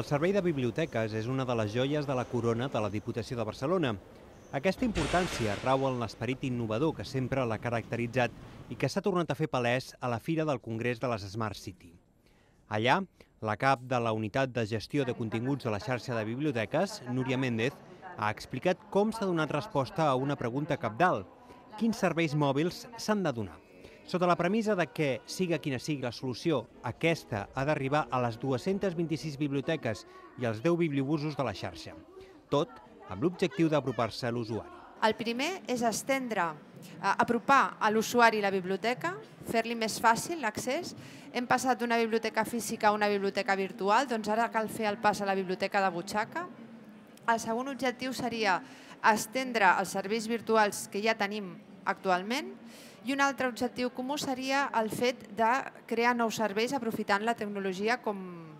El Servei de Biblioteques és una de les joies de la corona de la Diputació de Barcelona. Aquesta importància rau en l'esperit innovador que sempre l'ha caracteritzat i que s'ha tornat a fer palès a la Fira del Congrés de les Smart City. Allà, la cap de la Unitat de Gestió de Continguts de la xarxa de biblioteques, Núria Méndez, ha explicat com s'ha donat resposta a una pregunta capdalt. Quins serveis mòbils s'han de donar? Sota la premissa de que, siga quina sigui la solució, aquesta ha d'arribar a les 226 biblioteques i als 10 bibliobusos de la xarxa. Tot amb l'objectiu d'apropar-se a l'usuari. El primer és estendre, eh, apropar a l'usuari la biblioteca, fer-li més fàcil l'accés. Hem passat d'una biblioteca física a una biblioteca virtual, doncs ara cal fer el pas a la biblioteca de butxaca. El segon objectiu seria estendre els serveis virtuals que ja tenim actualment i un altre objectiu comú seria el fet de crear nous serveis aprofitant la tecnologia com,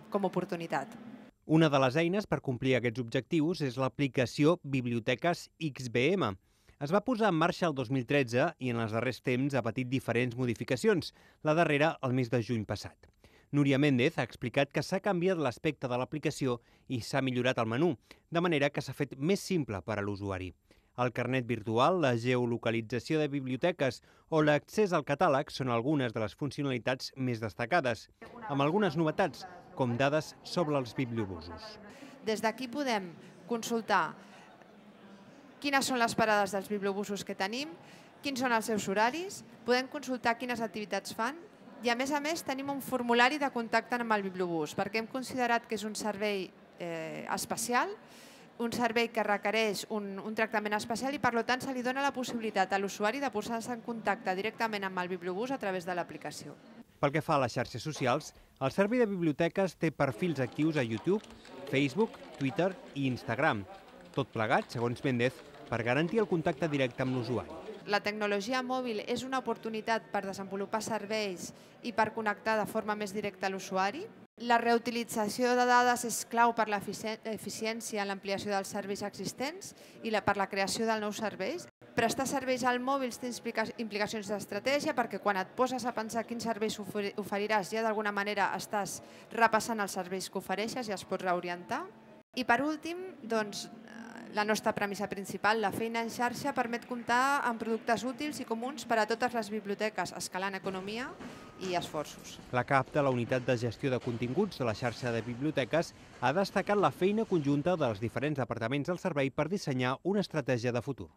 com oportunitat. Una de les eines per complir aquests objectius és l'aplicació Biblioteques XBM. Es va posar en marxa el 2013 i en els darrers temps ha patit diferents modificacions, la darrera el mes de juny passat. Núria Méndez ha explicat que s'ha canviat l'aspecte de l'aplicació i s'ha millorat el menú, de manera que s'ha fet més simple per a l'usuari. El carnet virtual, la geolocalització de biblioteques o l'accés al catàleg són algunes de les funcionalitats més destacades, amb algunes novetats, com dades sobre els bibliobusos. Des d'aquí podem consultar quines són les parades dels bibliobusos que tenim, quins són els seus horaris, podem consultar quines activitats fan i, a més a més, tenim un formulari de contacte amb el bibliobús perquè hem considerat que és un servei eh, especial un servei que requereix un, un tractament especial i per tant se li dona la possibilitat a l'usuari de posar-se en contacte directament amb el bibliobús a través de l'aplicació. Pel que fa a les xarxes socials, el Servei de Biblioteques té perfils actius a YouTube, Facebook, Twitter i Instagram. Tot plegat, segons Méndez, per garantir el contacte directe amb l'usuari. La tecnologia mòbil és una oportunitat per desenvolupar serveis i per connectar de forma més directa a l'usuari. La reutilització de dades és clau per l'eficiència en l'ampliació dels serveis existents i la, per la creació de nous serveis. Prestar serveis al mòbil té implicacions d'estratègia perquè quan et poses a pensar quins serveis oferiràs ja d'alguna manera estàs repassant els serveis que ofereixes i els pots reorientar. I per últim, doncs, la nostra premissa principal, la feina en xarxa, permet comptar amb productes útils i comuns per a totes les biblioteques, escalant economia i esforços. La cap de la Unitat de Gestió de Continguts de la xarxa de biblioteques ha destacat la feina conjunta dels diferents departaments del servei per dissenyar una estratègia de futur.